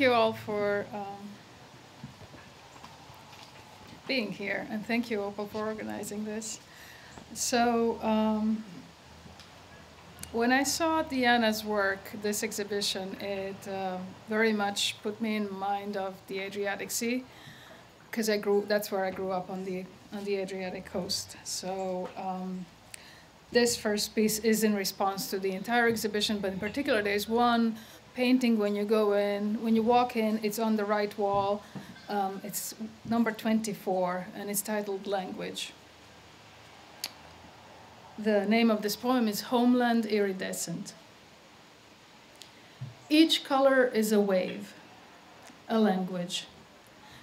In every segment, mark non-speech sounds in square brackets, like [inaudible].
thank you all for um, being here, and thank you, Opal, for organizing this. So, um, when I saw Diana's work, this exhibition, it uh, very much put me in mind of the Adriatic Sea, because I grew. That's where I grew up on the on the Adriatic coast. So. Um, this first piece is in response to the entire exhibition, but in particular, there's one painting when you go in. When you walk in, it's on the right wall. Um, it's number 24, and it's titled Language. The name of this poem is Homeland Iridescent. Each color is a wave, a language.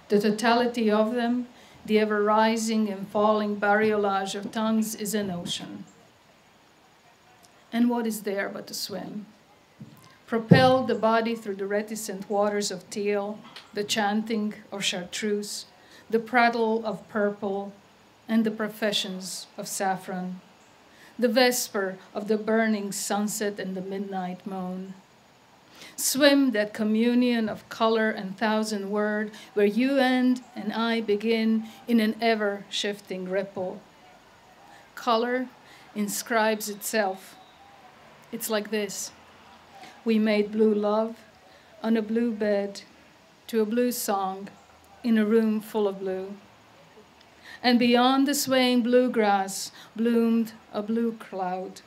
The totality of them, the ever rising and falling bariolage of tongues, is an ocean. And what is there but to swim? Propel the body through the reticent waters of teal, the chanting of chartreuse, the prattle of purple, and the professions of saffron, the vesper of the burning sunset and the midnight moon. Swim that communion of color and thousand word where you end and I begin in an ever shifting ripple. Color inscribes itself it's like this We made blue love on a blue bed to a blue song in a room full of blue. And beyond the swaying bluegrass bloomed a blue cloud.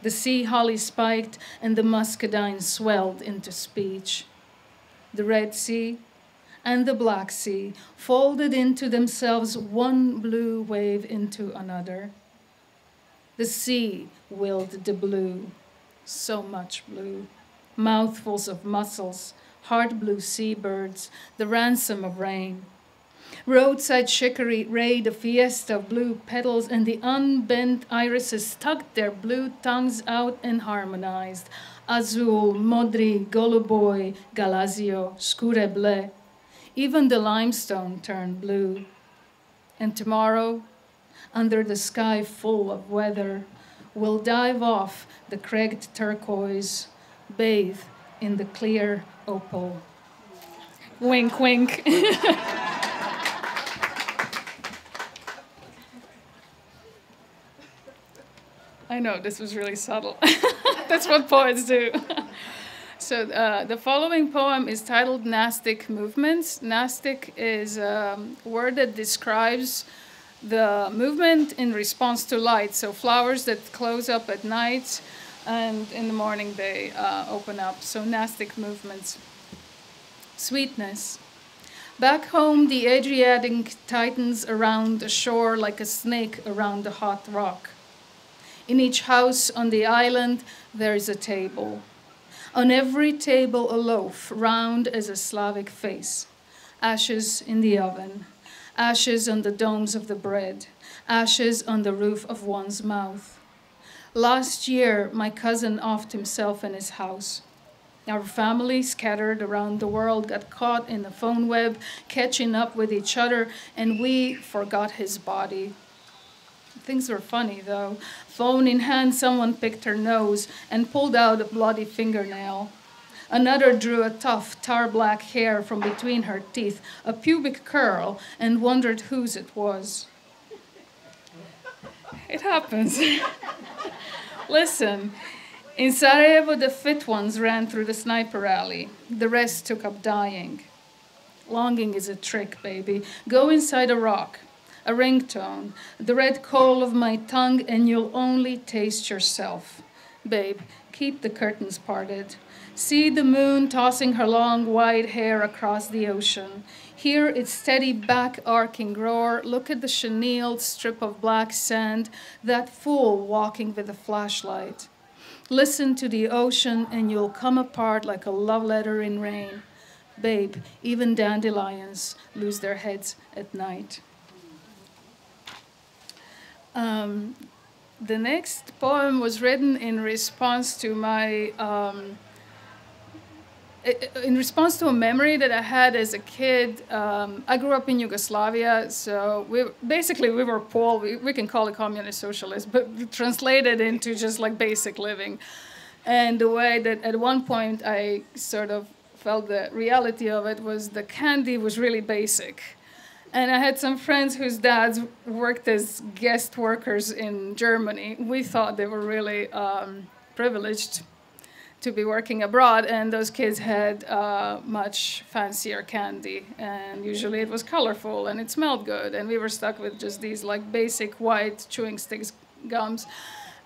The sea holly spiked and the muscadine swelled into speech. The Red Sea and the Black Sea folded into themselves one blue wave into another. The sea willed the blue, so much blue, mouthfuls of mussels, hard blue seabirds, the ransom of rain. Roadside chicory rayed a fiesta of blue petals, and the unbent irises tugged their blue tongues out and harmonized. Azul, Modri, Goluboy, Galazio, Scure Ble. Even the limestone turned blue. And tomorrow, under the sky full of weather, will dive off the cracked turquoise, bathe in the clear opal. Wink, wink. [laughs] I know, this was really subtle. [laughs] That's what poets do. [laughs] so uh, the following poem is titled Nastic Movements. Nastic is a word that describes the movement in response to light. So flowers that close up at night and in the morning they uh, open up. So nastic movements. Sweetness. Back home, the Adriatic tightens around the shore like a snake around a hot rock. In each house on the island, there is a table. On every table, a loaf, round as a Slavic face. Ashes in the oven ashes on the domes of the bread, ashes on the roof of one's mouth. Last year, my cousin offed himself in his house. Our family, scattered around the world, got caught in the phone web, catching up with each other, and we forgot his body. Things were funny, though. Phone in hand, someone picked her nose and pulled out a bloody fingernail. Another drew a tough, tar black hair from between her teeth, a pubic curl, and wondered whose it was. It happens. [laughs] Listen, in Sarajevo, the fit ones ran through the sniper alley. The rest took up dying. Longing is a trick, baby. Go inside a rock, a ringtone, the red coal of my tongue, and you'll only taste yourself. Babe, keep the curtains parted. See the moon tossing her long white hair across the ocean. Hear its steady back arcing roar. Look at the chenille strip of black sand, that fool walking with a flashlight. Listen to the ocean, and you'll come apart like a love letter in rain. Babe, even dandelions lose their heads at night. Um, the next poem was written in response to my um, in response to a memory that I had as a kid, um, I grew up in Yugoslavia, so we basically we were poor. We, we can call it communist socialist, but translated into just like basic living. And the way that at one point I sort of felt the reality of it was the candy was really basic. And I had some friends whose dads worked as guest workers in Germany. We thought they were really um, privileged to be working abroad, and those kids had uh, much fancier candy, and usually it was colorful and it smelled good, and we were stuck with just these like basic white chewing sticks gums,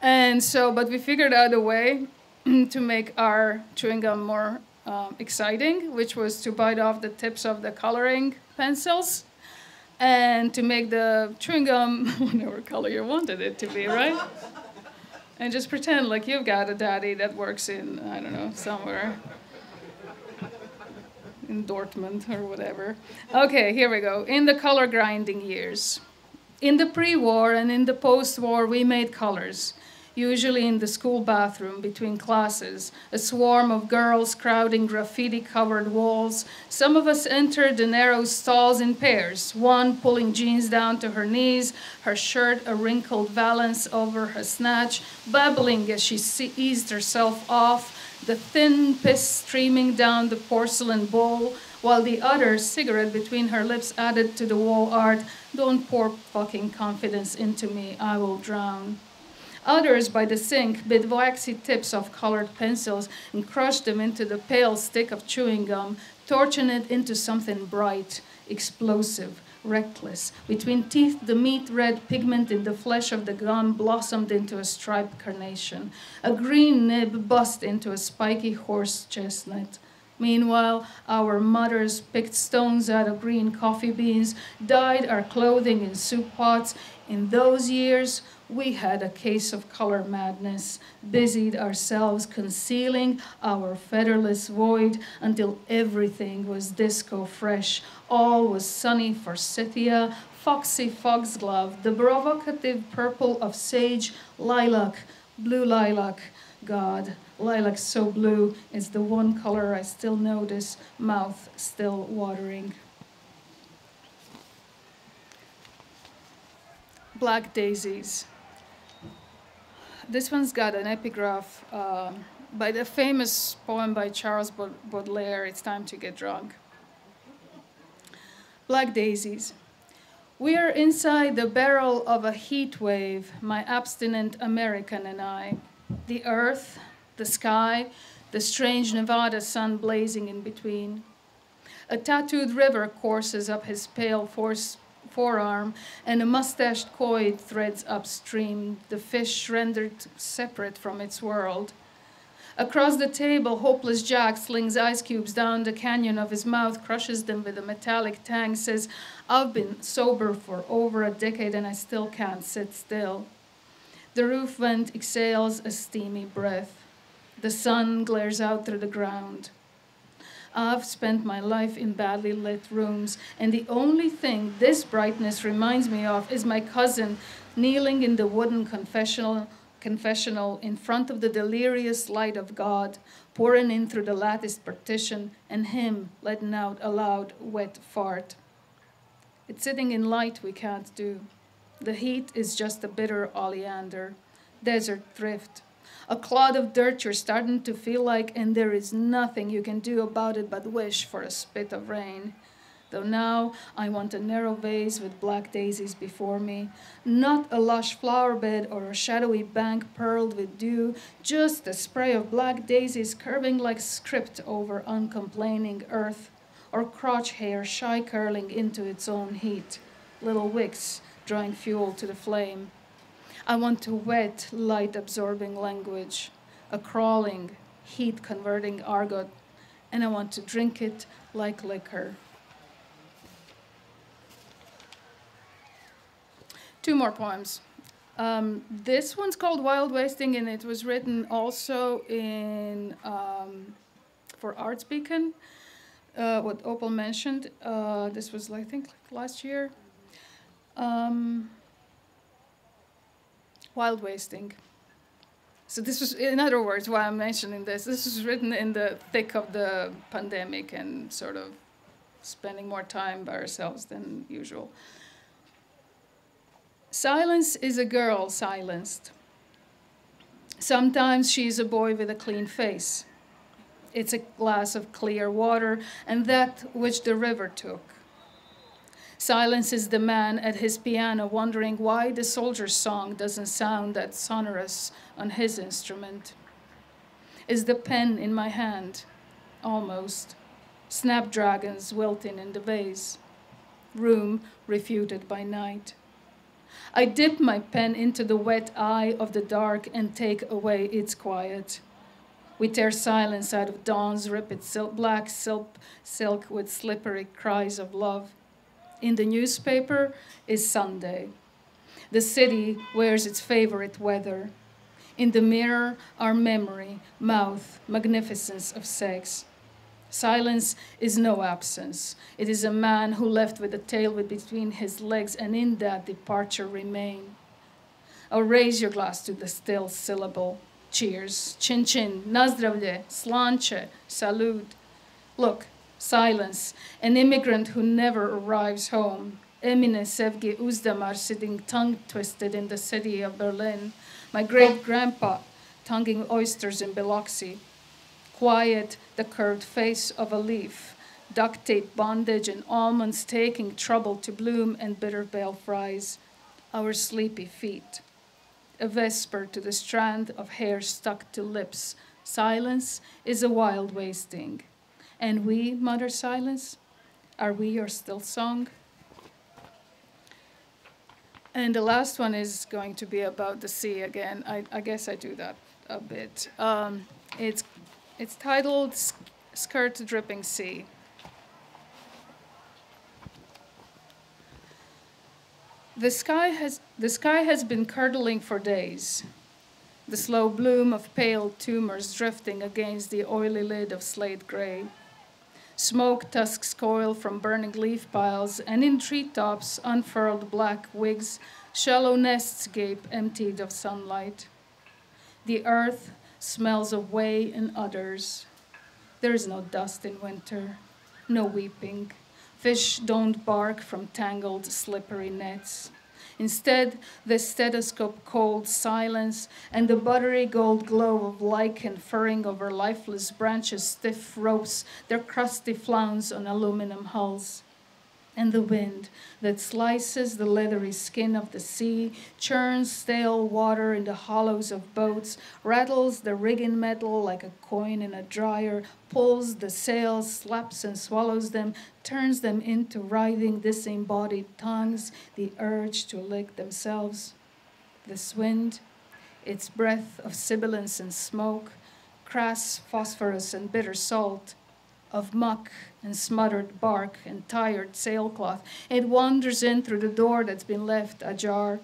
and so but we figured out a way [clears throat] to make our chewing gum more um, exciting, which was to bite off the tips of the coloring pencils. And to make the chewing gum [laughs] whatever color you wanted it to be, right? and just pretend like you've got a daddy that works in, I don't know, somewhere in Dortmund or whatever. Okay, here we go. In the color grinding years. In the pre war and in the post war, we made colors usually in the school bathroom between classes, a swarm of girls crowding graffiti covered walls. Some of us entered the narrow stalls in pairs, one pulling jeans down to her knees, her shirt a wrinkled valance over her snatch, babbling as she eased herself off, the thin piss streaming down the porcelain bowl, while the other, cigarette between her lips, added to the wall art, Don't pour fucking confidence into me, I will drown. Others, by the sink, bit waxy tips of colored pencils and crushed them into the pale stick of chewing gum, torching it into something bright, explosive, reckless. Between teeth, the meat red pigment in the flesh of the gum blossomed into a striped carnation. A green nib bust into a spiky horse chestnut. Meanwhile, our mothers picked stones out of green coffee beans, dyed our clothing in soup pots. In those years, we had a case of color madness, busied ourselves concealing our featherless void until everything was disco fresh. All was sunny forsythia, foxy foxglove, the provocative purple of sage, lilac, blue lilac. God, lilac so blue is the one color I still notice, mouth still watering. Black daisies this one's got an epigraph uh, by the famous poem by Charles Baudelaire, It's Time to Get Drunk. Black Daisies. We are inside the barrel of a heat wave, my abstinent American and I. The earth, the sky, the strange Nevada sun blazing in between. A tattooed river courses up his pale force forearm, and a mustached koi threads upstream, the fish rendered separate from its world. Across the table, Hopeless Jack slings ice cubes down the canyon of his mouth, crushes them with a metallic tang, says, I've been sober for over a decade and I still can't sit still. The roof vent exhales a steamy breath. The sun glares out through the ground. I've spent my life in badly lit rooms, and the only thing this brightness reminds me of is my cousin kneeling in the wooden confessional, confessional in front of the delirious light of God, pouring in through the latticed partition, and him letting out a loud, wet fart. It's sitting in light we can't do. The heat is just a bitter oleander, desert thrift a clod of dirt you're starting to feel like, and there is nothing you can do about it but wish for a spit of rain. Though now I want a narrow vase with black daisies before me, not a lush flower bed or a shadowy bank pearled with dew, just a spray of black daisies curving like script over uncomplaining earth, or crotch hair shy curling into its own heat, little wicks drawing fuel to the flame. I want to wet, light absorbing language, a crawling, heat converting argot, and I want to drink it like liquor. Two more poems. Um, this one's called Wild Wasting, and it was written also in um, for Arts Beacon. Uh, what Opal mentioned. Uh, this was, I think, last year. Um, wild wasting. So this was, in other words, why I'm mentioning this, this was written in the thick of the pandemic and sort of spending more time by ourselves than usual. Silence is a girl silenced. Sometimes she is a boy with a clean face. it's a glass of clear water, and that which the river took. Silence is the man at his piano wondering why the soldier's song doesn't sound that sonorous on his instrument. Is the pen in my hand? Almost. Snapdragons wilting in the vase. Room refuted by night. I dip my pen into the wet eye of the dark and take away its quiet. We tear silence out of dawn's ripped silk, black silk, silk with slippery cries of love. In the newspaper is Sunday. The city wears its favorite weather. In the mirror, our memory, mouth, magnificence of sex. Silence is no absence. It is a man who left with a tail between his legs, and in that departure remain. Oh, raise your glass to the still syllable. Cheers. Chin chin. Nazdravlje. Sláinte. Salute. Look, silence. An immigrant who never arrives home. Emine Sevgi Özdamar sitting tongue twisted in the city of Berlin. My great grandpa tonguing oysters in Biloxi quiet the curved face of a leaf, duct tape bondage and almonds taking trouble to bloom and bitter bell fries, our sleepy feet. A vesper to the strand of hair stuck to lips. Silence is a wild wasting. And we, Mother Silence, are we your still song? And the last one is going to be about the sea again. I, I guess I do that a bit. Um, it's it's titled Skirt Dripping Sea. The sky, has, the sky has been curdling for days. The slow bloom of pale tumors drifting against the oily lid of slate gray. Smoke tusks coil from burning leaf piles, and in treetops, unfurled black wigs, shallow nests gape emptied of sunlight. The earth, smells of way in others. There is no dust in winter, no weeping. Fish don't bark from tangled, slippery nets. Instead, the stethoscope cold silence and the buttery gold glow of lichen furring over lifeless branches, stiff ropes, their crusty flounce on aluminum hulls and the wind that slices the leathery skin of the sea, churns stale water in the hollows of boats, rattles the rigging metal like a coin in a dryer, pulls the sails, slaps and swallows them, turns them into writhing, disembodied tongues, the urge to lick themselves. This wind, its breath of sibilance and smoke, crass phosphorus and bitter salt, of muck and smothered bark and tired sailcloth. It wanders in through the door that's been left ajar,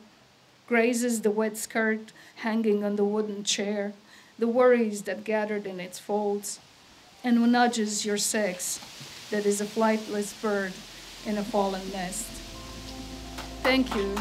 grazes the wet skirt hanging on the wooden chair, the worries that gathered in its folds, and nudges your sex that is a flightless bird in a fallen nest. Thank you.